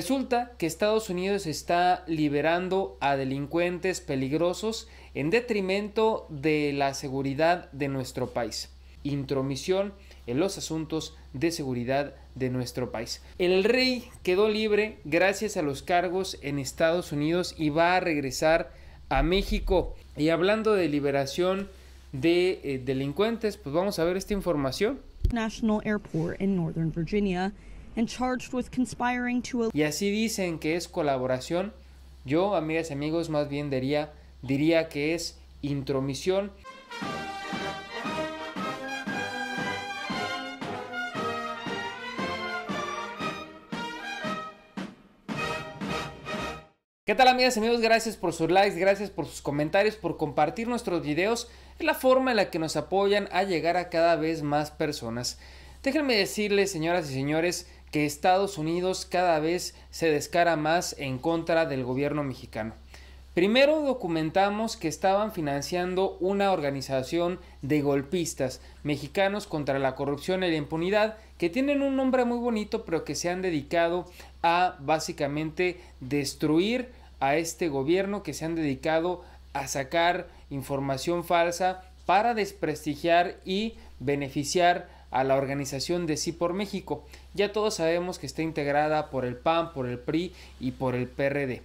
Resulta que Estados Unidos está liberando a delincuentes peligrosos en detrimento de la seguridad de nuestro país. Intromisión en los asuntos de seguridad de nuestro país. El rey quedó libre gracias a los cargos en Estados Unidos y va a regresar a México. Y hablando de liberación de eh, delincuentes, pues vamos a ver esta información. National Airport Northern Virginia y así dicen que es colaboración. Yo, amigas y amigos, más bien diría, diría que es intromisión. ¿Qué tal amigas y amigos? Gracias por sus likes, gracias por sus comentarios, por compartir nuestros videos. Es la forma en la que nos apoyan a llegar a cada vez más personas. Déjenme decirles, señoras y señores, que Estados Unidos cada vez se descara más en contra del gobierno mexicano. Primero documentamos que estaban financiando una organización de golpistas mexicanos contra la corrupción y la impunidad que tienen un nombre muy bonito pero que se han dedicado a básicamente destruir a este gobierno, que se han dedicado a sacar información falsa para desprestigiar y beneficiar a la organización de Sí por México. Ya todos sabemos que está integrada por el PAN, por el PRI y por el PRD.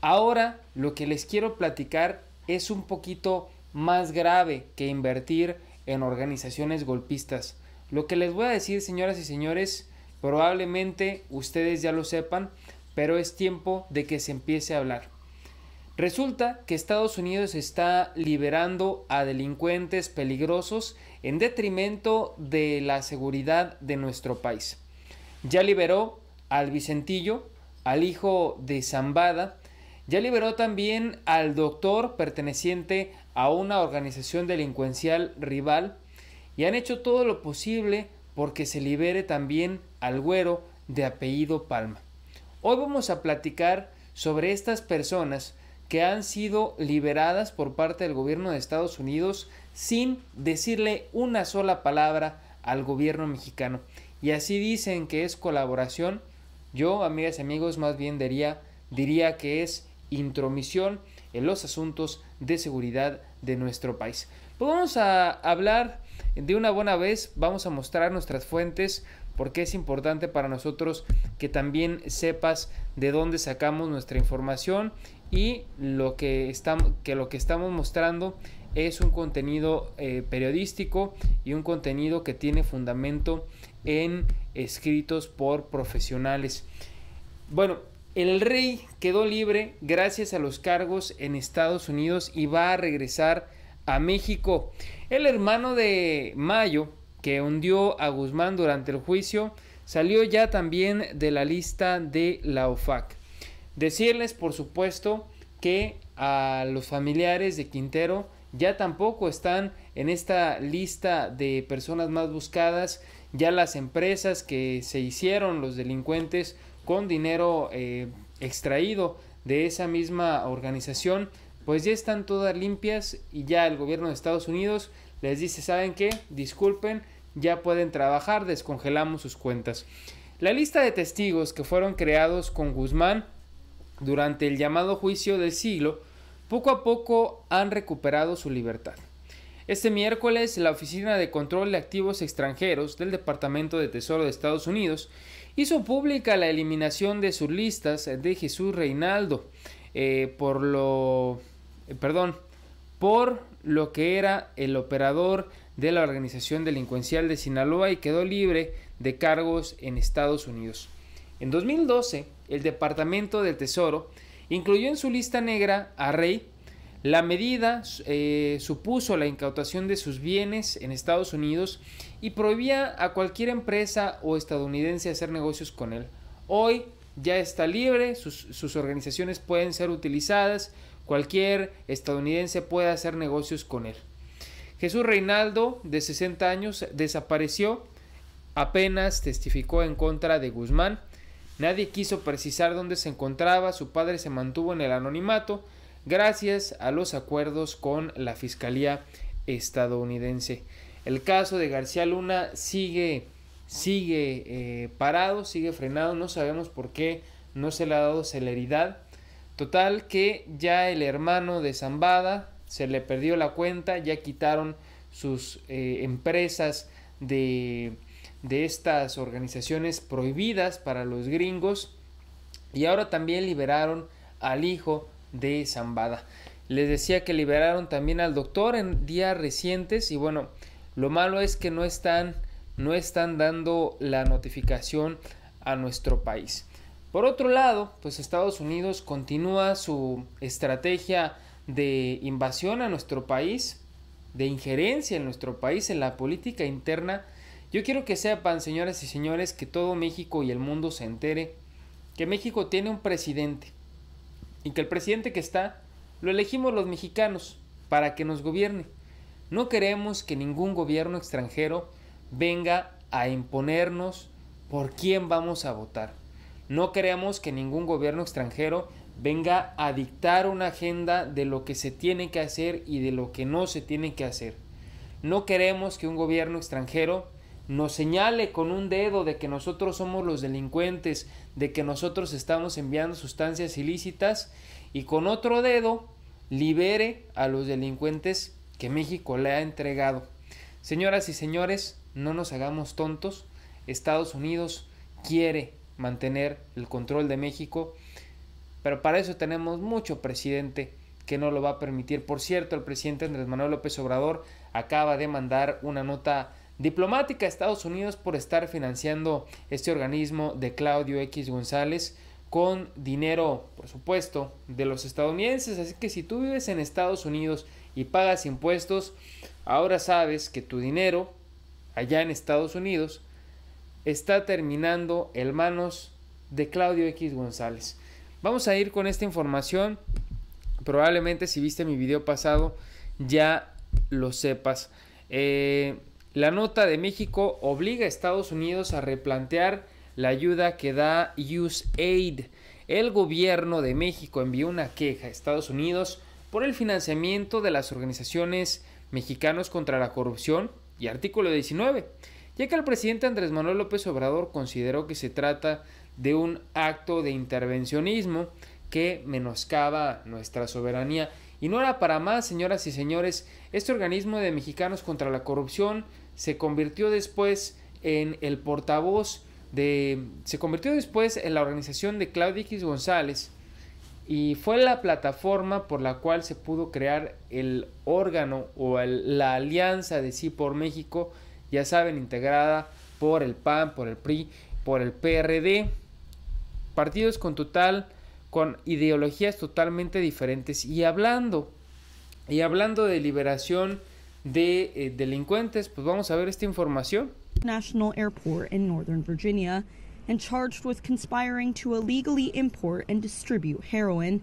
Ahora lo que les quiero platicar es un poquito más grave que invertir en organizaciones golpistas. Lo que les voy a decir, señoras y señores, probablemente ustedes ya lo sepan, pero es tiempo de que se empiece a hablar. Resulta que Estados Unidos está liberando a delincuentes peligrosos en detrimento de la seguridad de nuestro país. Ya liberó al Vicentillo, al hijo de Zambada, ya liberó también al doctor perteneciente a una organización delincuencial rival y han hecho todo lo posible porque se libere también al güero de apellido Palma. Hoy vamos a platicar sobre estas personas que han sido liberadas por parte del gobierno de Estados Unidos sin decirle una sola palabra al gobierno mexicano. Y así dicen que es colaboración. Yo, amigas y amigos, más bien diría, diría que es intromisión en los asuntos de seguridad de nuestro país. Pues vamos a hablar de una buena vez, vamos a mostrar nuestras fuentes, porque es importante para nosotros que también sepas de dónde sacamos nuestra información y lo que estamos, que lo que estamos mostrando es un contenido eh, periodístico y un contenido que tiene fundamento en escritos por profesionales. Bueno, el rey quedó libre gracias a los cargos en Estados Unidos y va a regresar a México. El hermano de Mayo, que hundió a Guzmán durante el juicio, salió ya también de la lista de la OFAC. Decirles, por supuesto, que a los familiares de Quintero ya tampoco están en esta lista de personas más buscadas, ya las empresas que se hicieron los delincuentes con dinero eh, extraído de esa misma organización, pues ya están todas limpias y ya el gobierno de Estados Unidos les dice, ¿saben qué? Disculpen, ya pueden trabajar, descongelamos sus cuentas. La lista de testigos que fueron creados con Guzmán durante el llamado juicio del siglo, poco a poco han recuperado su libertad. Este miércoles, la Oficina de Control de Activos Extranjeros del Departamento de Tesoro de Estados Unidos hizo pública la eliminación de sus listas de Jesús Reinaldo eh, por lo, eh, perdón, por lo que era el operador de la organización delincuencial de Sinaloa y quedó libre de cargos en Estados Unidos. En 2012, el Departamento del Tesoro incluyó en su lista negra a Rey. La medida eh, supuso la incautación de sus bienes en Estados Unidos y prohibía a cualquier empresa o estadounidense hacer negocios con él. Hoy ya está libre, sus, sus organizaciones pueden ser utilizadas, cualquier estadounidense puede hacer negocios con él. Jesús Reinaldo, de 60 años, desapareció, apenas testificó en contra de Guzmán Nadie quiso precisar dónde se encontraba, su padre se mantuvo en el anonimato gracias a los acuerdos con la Fiscalía estadounidense. El caso de García Luna sigue, sigue eh, parado, sigue frenado, no sabemos por qué no se le ha dado celeridad. Total que ya el hermano de Zambada se le perdió la cuenta, ya quitaron sus eh, empresas de, de estas organizaciones prohibidas para los gringos y ahora también liberaron al hijo de Zambada. Les decía que liberaron también al doctor en días recientes y bueno, lo malo es que no están no están dando la notificación a nuestro país. Por otro lado, pues Estados Unidos continúa su estrategia de invasión a nuestro país, de injerencia en nuestro país, en la política interna. Yo quiero que sepan, señoras y señores, que todo México y el mundo se entere que México tiene un presidente y que el presidente que está lo elegimos los mexicanos para que nos gobierne. No queremos que ningún gobierno extranjero venga a imponernos por quién vamos a votar. No queremos que ningún gobierno extranjero venga a dictar una agenda de lo que se tiene que hacer y de lo que no se tiene que hacer. No queremos que un gobierno extranjero nos señale con un dedo de que nosotros somos los delincuentes, de que nosotros estamos enviando sustancias ilícitas y con otro dedo libere a los delincuentes que México le ha entregado. Señoras y señores, no nos hagamos tontos. Estados Unidos quiere mantener el control de México, pero para eso tenemos mucho presidente que no lo va a permitir. Por cierto, el presidente Andrés Manuel López Obrador acaba de mandar una nota diplomática a Estados Unidos por estar financiando este organismo de Claudio X González con dinero, por supuesto, de los estadounidenses. Así que si tú vives en Estados Unidos y pagas impuestos, ahora sabes que tu dinero allá en Estados Unidos está terminando en manos de Claudio X González. Vamos a ir con esta información. Probablemente si viste mi video pasado ya lo sepas. Eh, la nota de México obliga a Estados Unidos a replantear la ayuda que da USAID. El gobierno de México envió una queja a Estados Unidos por el financiamiento de las organizaciones mexicanos contra la corrupción y artículo 19, ya que el presidente Andrés Manuel López Obrador consideró que se trata de un acto de intervencionismo que menoscaba nuestra soberanía. Y no era para más, señoras y señores, este organismo de mexicanos contra la corrupción se convirtió después en el portavoz de... se convirtió después en la organización de Claudio X González y fue la plataforma por la cual se pudo crear el órgano o la alianza de Sí por México, ya saben, integrada por el PAN, por el PRI, por el PRD, partidos con total con ideologías totalmente diferentes y hablando y hablando de liberación de eh, delincuentes, pues vamos a ver esta información. National Airport in Northern Virginia and charged with conspiring to illegally import and distribute heroin.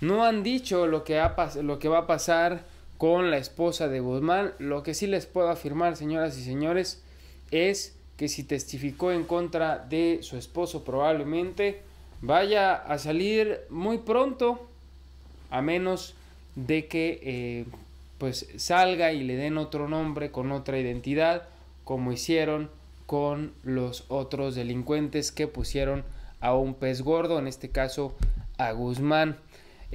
No han dicho lo que, ha lo que va a pasar con la esposa de Guzmán. Lo que sí les puedo afirmar, señoras y señores, es que si testificó en contra de su esposo probablemente vaya a salir muy pronto, a menos de que eh, pues salga y le den otro nombre con otra identidad, como hicieron con los otros delincuentes que pusieron a un pez gordo, en este caso a Guzmán.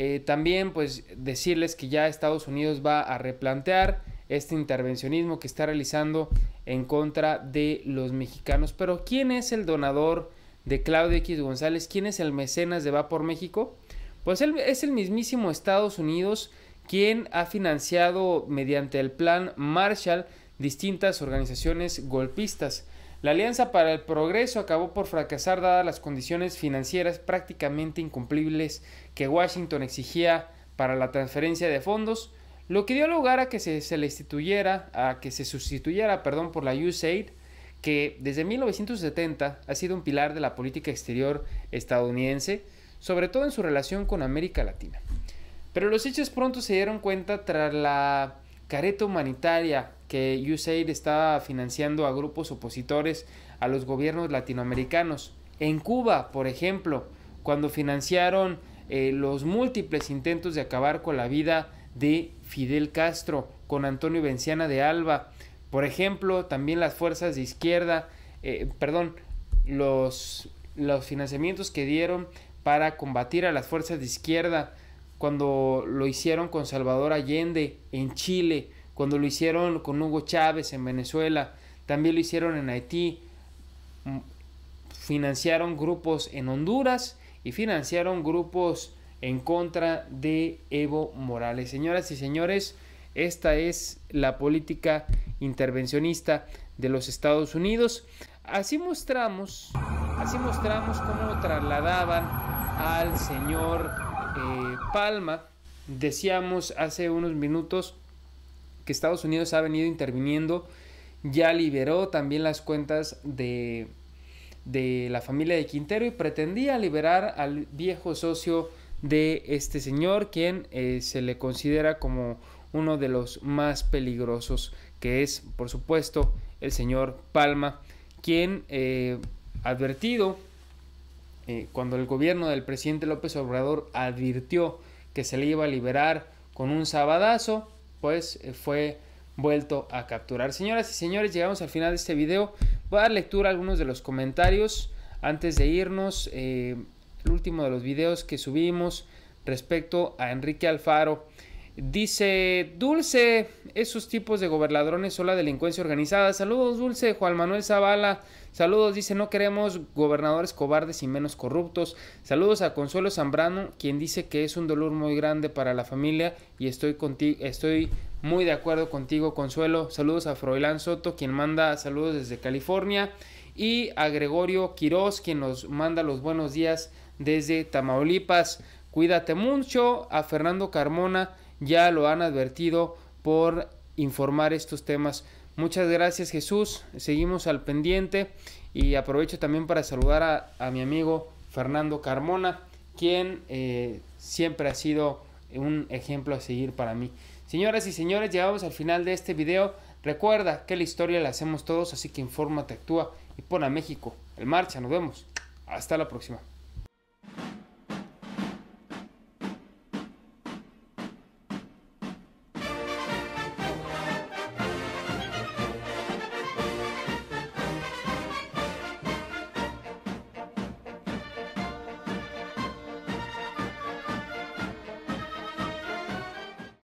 Eh, también pues decirles que ya Estados Unidos va a replantear este intervencionismo que está realizando en contra de los mexicanos. Pero ¿quién es el donador de Claudio X González? ¿Quién es el mecenas de Va por México? Pues él es el mismísimo Estados Unidos quien ha financiado mediante el plan Marshall distintas organizaciones golpistas. La Alianza para el Progreso acabó por fracasar dadas las condiciones financieras prácticamente incumplibles que Washington exigía para la transferencia de fondos, lo que dio lugar a que se, le instituyera, a que se sustituyera, perdón, por la USAID, que desde 1970 ha sido un pilar de la política exterior estadounidense, sobre todo en su relación con América Latina. Pero los hechos pronto se dieron cuenta tras la careta humanitaria que USAID estaba financiando a grupos opositores a los gobiernos latinoamericanos. En Cuba, por ejemplo, cuando financiaron eh, los múltiples intentos de acabar con la vida de Fidel Castro, con Antonio Venciana de Alba, por ejemplo, también las fuerzas de izquierda, eh, perdón, los, los financiamientos que dieron para combatir a las fuerzas de izquierda, cuando lo hicieron con Salvador Allende en Chile, cuando lo hicieron con Hugo Chávez en Venezuela, también lo hicieron en Haití, mm, financiaron grupos en Honduras y financiaron grupos en contra de Evo Morales. Señoras y señores, esta es la política intervencionista de los Estados Unidos. Así mostramos, así mostramos cómo trasladaban al señor eh, Palma. Decíamos hace unos minutos que Estados Unidos ha venido interviniendo, ya liberó también las cuentas de, de la familia de Quintero y pretendía liberar al viejo socio de este señor, quien eh, se le considera como uno de los más peligrosos, que es, por supuesto, el señor Palma, quien eh, advertido eh, cuando el gobierno del presidente López Obrador advirtió que se le iba a liberar con un sabadazo, pues fue vuelto a capturar. Señoras y señores, llegamos al final de este video. Voy a dar lectura a algunos de los comentarios antes de irnos el último de los videos que subimos respecto a Enrique Alfaro. Dice Dulce, esos tipos de gobernadores son la delincuencia organizada. Saludos Dulce, Juan Manuel Zavala. Saludos, dice, no queremos gobernadores cobardes y menos corruptos. Saludos a Consuelo Zambrano, quien dice que es un dolor muy grande para la familia y estoy contigo, estoy muy de acuerdo contigo, Consuelo. Saludos a Froilán Soto, quien manda saludos desde California. Y a Gregorio Quiroz, quien nos manda los buenos días desde Tamaulipas. Cuídate mucho. A Fernando Carmona ya lo han advertido por informar estos temas. Muchas gracias Jesús. Seguimos al pendiente y aprovecho también para saludar a, mi amigo Fernando Carmona, quien eh, siempre ha sido un ejemplo a seguir para mí. Señoras y señores, llegamos al final de este video. Recuerda que la historia la hacemos todos, así que infórmate, actúa y pon a México en marcha. Nos vemos. Hasta la próxima.